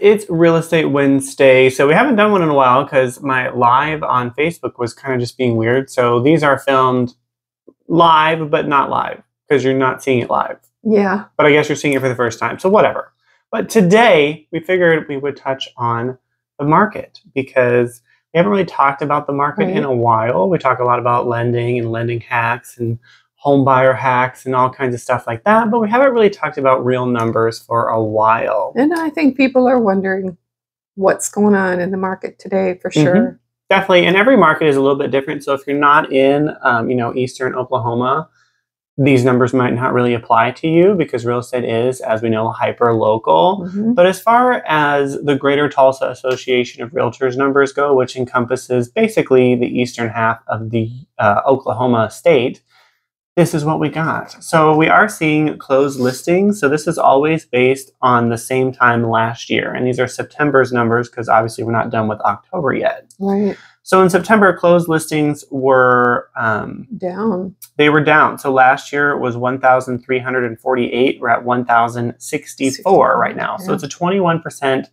It's Real Estate Wednesday. So we haven't done one in a while because my live on Facebook was kind of just being weird. So these are filmed live, but not live because you're not seeing it live. Yeah. But I guess you're seeing it for the first time. So whatever. But today we figured we would touch on the market because we haven't really talked about the market in a while. We talk a lot about lending and lending hacks and home buyer hacks and all kinds of stuff like that, but we haven't really talked about real numbers for a while. And I think people are wondering what's going on in the market today for Mhm. sure. Definitely, and every market is a little bit different. So if you're not in, um, you know, Eastern Oklahoma, these numbers might not really apply to you because real estate is, as we know, hyper local. Mhm. But as far as the Greater Tulsa Association of Realtors numbers go, which encompasses basically the eastern half of the uh, Oklahoma state, this is what we got. So we are seeing closed listings. So this is always based on the same time last year. And these are September's numbers because obviously we're not done with October yet. Right. So in September, closed listings were um, Down. they were down. So last year it was 1,348. We're at 1,064 right now. So it's a 21%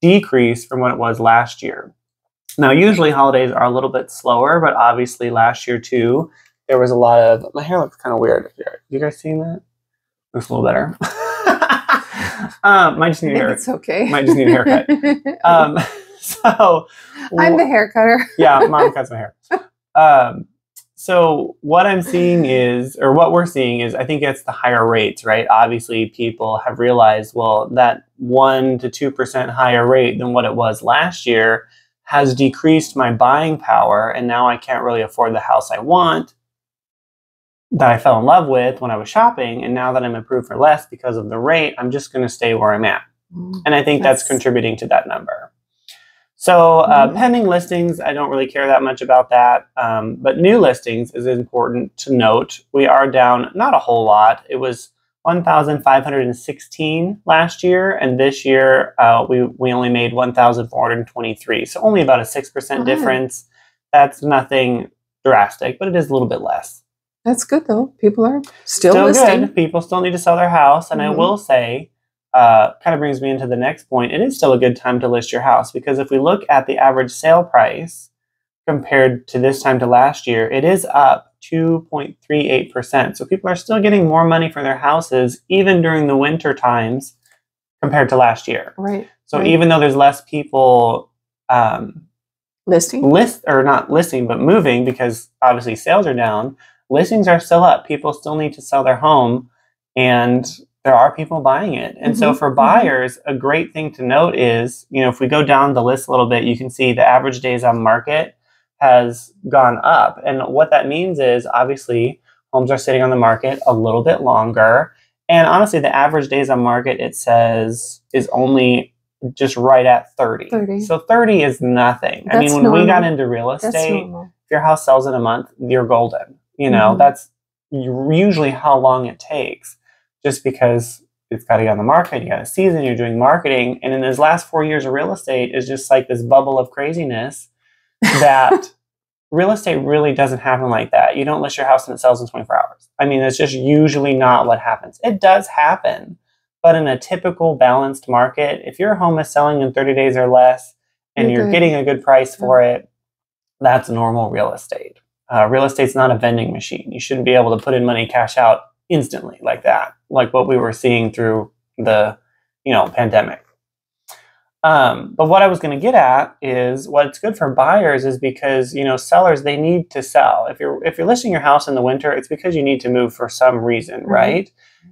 decrease from what it was last year. Now, usually holidays are a little bit slower, but obviously last year too, there was a lot of. My hair looks kind of weird. here. You guys seeing that? Looks a little better. um, might just need a think hair. it's okay. Might just need a haircut. Um, so I'm the hair cutter. yeah, mom cuts my hair. Um, so what I'm seeing is, or what we're seeing is, I think it's the higher rates, right? Obviously, people have realized, well, that one to two percent higher rate than what it was last year has decreased my buying power, and now I can't really afford the house I want that I fell in love with when I was shopping, and now that I'm approved for less because of the rate, I'm just going to stay where I'm at. And I think that's, That's- contributing to that number. So, uh, Mhm. pending listings, I don't really care that much about that. Um, but new listings is important to note. We are down not a whole lot. It was 1,516 last year, and this year uh, we, we only made 1,423. So, only about a 6% Oh. difference. That's nothing drastic, but it is a little bit less That's good though. People are still, listing. good. People still need to sell their house, and I Mhm. will say, uh, kind of brings me into the next point. It is still a good time to list your house because if we look at the average sale price compared to this time to last year, it is up 2.38%. So people are still getting more money for their houses even during the winter times compared to last year. Right. So Right. even though there's less people um, Listing. list or not listing but moving because obviously sales are down listings are still up. People still need to sell their home and there are people buying it. And so Mhm, for mhm. buyers a great thing to note is you know if we go down the list a little bit you can see the average days on market has gone up. And what that means is obviously homes are sitting on the market a little bit longer. And honestly the average days on market it says is only just right at 30 30. so 30 is nothing. I mean That's when we got into real estate if your house sells in a month, you're golden. You know, Mhm. that's usually how long it takes just because it's got to get on the market, you got a season, you're doing marketing. And in those last four years of real estate is just like this bubble of craziness that real estate really doesn't happen like that. You don't list your house and it sells in 24 hours. I mean, that's just usually not what happens. It does happen, but in a typical balanced market, if your home is selling in 30 days or less and You're you're getting a good price for it, that's normal real estate. Uh, real estate's not a vending machine. You shouldn't be able to put in money, cash out instantly like that, like what we were seeing through the, you know, pandemic. Um, but what I was going to get at is what's good for buyers is because you know sellers they need to sell. If you're if you're listing your house in the winter, it's because you need to move for some reason, Right. right?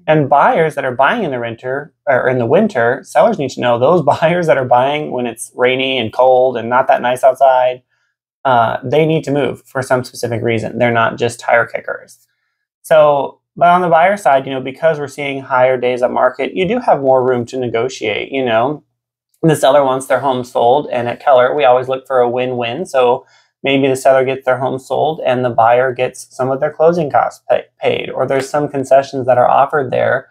And buyers that are buying in the winter or in the winter, sellers need to know those buyers that are buying when it's rainy and cold and not that nice outside, uh, they need to move for some specific reason. They're not just tire kickers. So, but on the buyer side, you know, because we're seeing higher days at market, you do have more room to negotiate. You know, the seller wants their home sold, and at Keller, we always look for a win-win. So maybe the seller gets their home sold, and the buyer gets some of their closing costs pay- paid, or there's some concessions that are offered there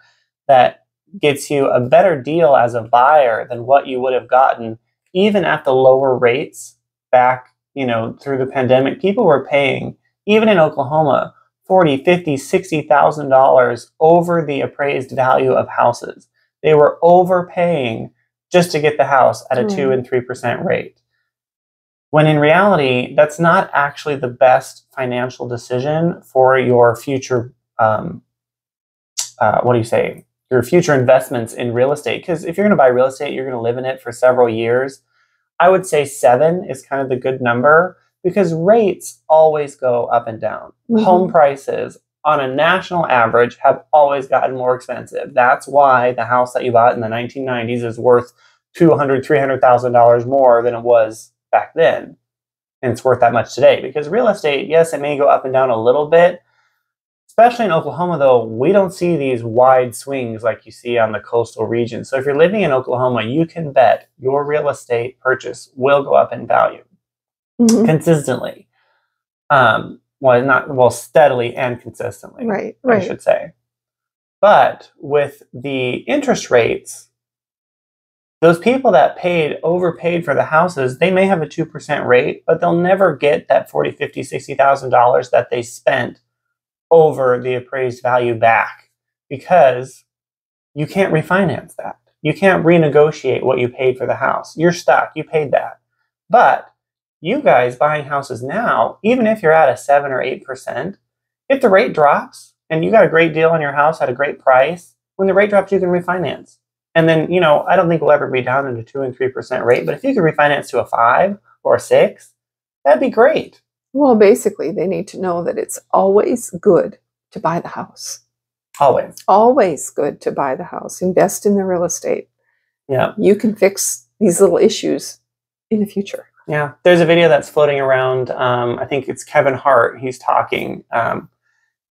that gets you a better deal as a buyer than what you would have gotten even at the lower rates back you know through the pandemic people were paying even in oklahoma 40 50 60 thousand dollars over the appraised value of houses they were overpaying just to get the house at a two and three percent rate. When in reality, that's not actually the best financial decision for your future. Um, uh, what do you say? Your future investments in real estate. Because if you're going to buy real estate, you're going to live in it for several years. I would say seven is kind of the good number because rates always go up and down. Mhm. Home prices on a national average have always gotten more expensive. That's why the house that you bought in the 1990s is worth $200,000, $300,000 more than it was back then. And it's worth that much today because real estate, yes, it may go up and down a little bit. Especially in Oklahoma, though, we don't see these wide swings like you see on the coastal region. So if you're living in Oklahoma, you can bet your real estate purchase will go up in value Mhm. consistently. Um, well, not well, steadily and consistently. Right, I should say. But with the interest rates, those people that paid overpaid for the houses, they may have a 2% rate, but they'll never get that 40, 50, 60,000 dollars that they spent over the appraised value back because you can't refinance that. You can't renegotiate what you paid for the house. You're stuck. You paid that. But you guys buying houses now, even if you're at a 7 or 8%, if the rate drops and you got a great deal on your house at a great price, when the rate drops, you can refinance. And then, you know, I don't think we'll ever be down into two and three percent rate, but if you could refinance to a five or a six, that'd be great. Well, basically, they need to know that it's always good to buy the house. Always. Always good to buy the house. Invest in the real estate. Yeah. You can fix these little issues in the future. Yeah. There's a video that's floating around. Um, I think it's Kevin Hart. He's talking. Um,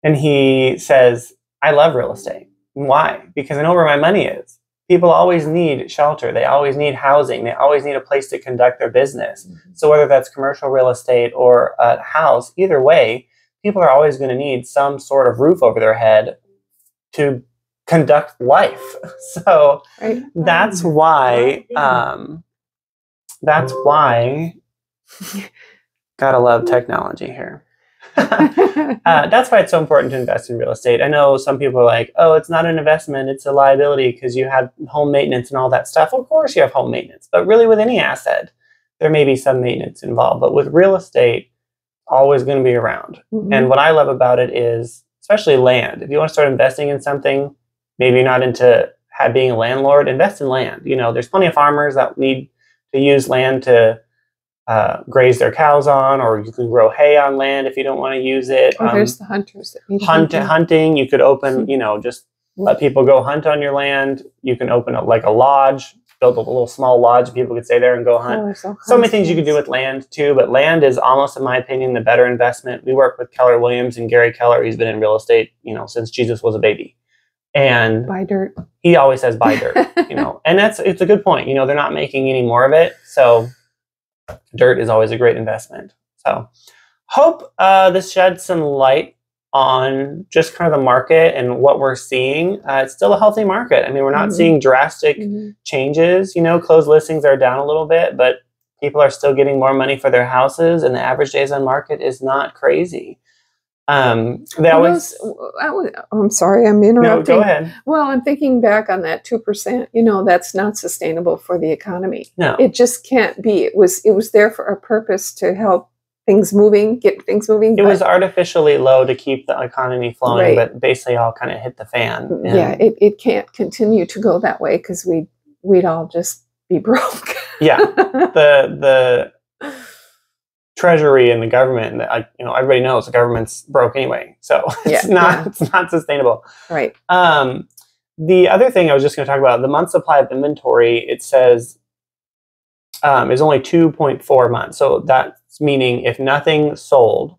and he says, I love real estate. Why? Because I know where my money is. People always need shelter. They always need housing. They always need a place to conduct their business. So whether that's commercial real estate or a house, either way, people are always going to need some sort of roof over their head to conduct life. So Right? that's why. Um, that's why. Gotta love technology here. uh, that's why it's so important to invest in real estate. I know some people are like, oh, it's not an investment, it's a liability because you have home maintenance and all that stuff. Of course, you have home maintenance, but really, with any asset, there may be some maintenance involved. But with real estate, always going to be around. Mhm. And what I love about it is, especially land. If you want to start investing in something, maybe you're not into being a landlord, invest in land. You know, there's plenty of farmers that need to use land to uh, graze their cows on, or you can grow hay on land if you don't want to use it. Oh, Um, there's the hunters that need hunt hunting. hunting. You could open, Hmm. you know, just let people go hunt on your land. You can open a, like a lodge, build a little small lodge. People could stay there and go hunt Oh, all so many things you could do with land too, but land is almost, in my opinion, the better investment. We work with Keller Williams and Gary Keller. He's been in real estate, you know, since Jesus was a baby, and buy dirt. he always says buy dirt, you know, and that's it's a good point. You know, they're not making any more of it, so dirt is always a great investment. So, hope uh, this sheds some light on just kind of the market and what we're seeing. Uh, it's still a healthy market. I mean, we're not Mhm. seeing drastic Mhm. changes. You know, closed listings are down a little bit, but people are still getting more money for their houses, and the average days on market is not crazy. Um, always I was- I'm sorry, I'm interrupting. no. Go ahead. Well, I'm thinking back on that two percent. You know, that's not sustainable for the economy. No. It just can't be. It was it was there for a purpose to help things moving, get things moving. It was artificially low to keep the economy flowing, Right. but basically all kind of hit the fan. yeah. It, it can't continue to go that way because we we'd all just be broke. yeah. The the treasury and the government, and the, I- you know, everybody knows the government's broke anyway, so it's Yeah, not yeah. it's not sustainable. right. Um, the other thing I was just going to talk about the month supply of inventory. It says um, is only two point four months. So that's meaning if nothing sold,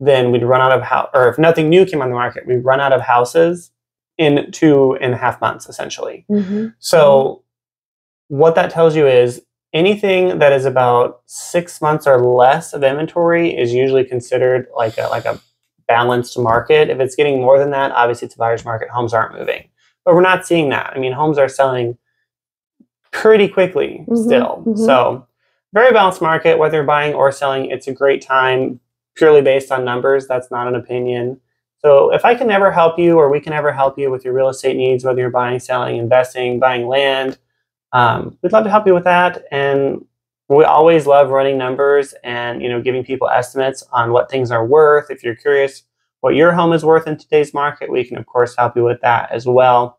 then we'd run out of house, or if nothing new came on the market, we'd run out of houses in two and a half months, essentially. Mhm. So what that tells you is anything that is about six months or less of inventory is usually considered like a like a balanced market. If it's getting more than that, obviously it's a buyer's market. Homes aren't moving, but we're not seeing that. I mean, homes are selling pretty quickly Mhm, still. mhm. So very balanced market, whether you're buying or selling. It's a great time purely based on numbers. That's not an opinion. So if I can ever help you or we can ever help you with your real estate needs, whether you're buying, selling, investing, buying land, um, we'd love to help you with that. And we always love running numbers and you know giving people estimates on what things are worth. If you're curious what your home is worth in today's market, we can of course help you with that as well.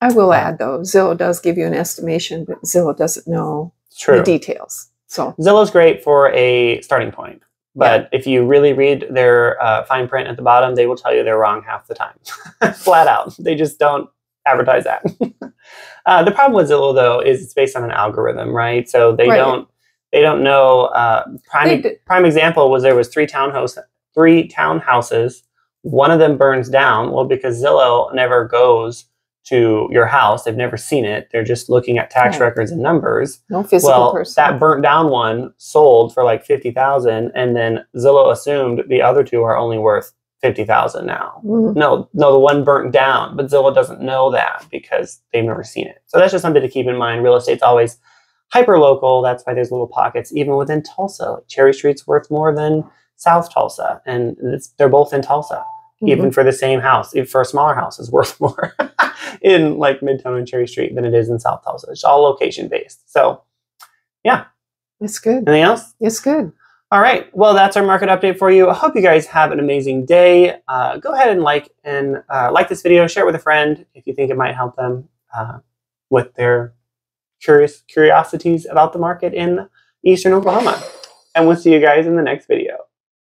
I will add though, Zillow does give you an estimation, but Zillow doesn't know true. the details. So Zillow's great for a starting point. But if you really read their uh, fine print at the bottom, they will tell you they're wrong half the time. Flat out. They just don't advertise that. uh, the problem with Zillow, though, is it's based on an algorithm, right? So they Right. don't they don't know. Uh, prime prime example was there was three townhouse three townhouses. One of them burns down. Well, because Zillow never goes to your house, they've never seen it. They're just looking at tax Right. records and numbers no physical well, person. that burnt down one sold for like fifty thousand, and then Zillow assumed the other two are only worth fifty thousand now. Mhm. No, no, the one burnt down, but Zillow doesn't know that because they've never seen it. So that's just something to keep in mind. Real estate's always hyper local. That's why there's little pockets, even within Tulsa. Cherry Street's worth more than South Tulsa, and it's, they're both in Tulsa even Mhm. for the same house, even for a smaller house, is worth more in like Midtown and Cherry Street than it is in South Tulsa. It's all location based. So, yeah, It's good. anything else? It's good. All right. Well, that's our market update for you. I hope you guys have an amazing day. Uh, go ahead and like and uh, like this video. Share it with a friend if you think it might help them uh, with their curious curiosities about the market in Eastern Oklahoma. And we'll see you guys in the next video.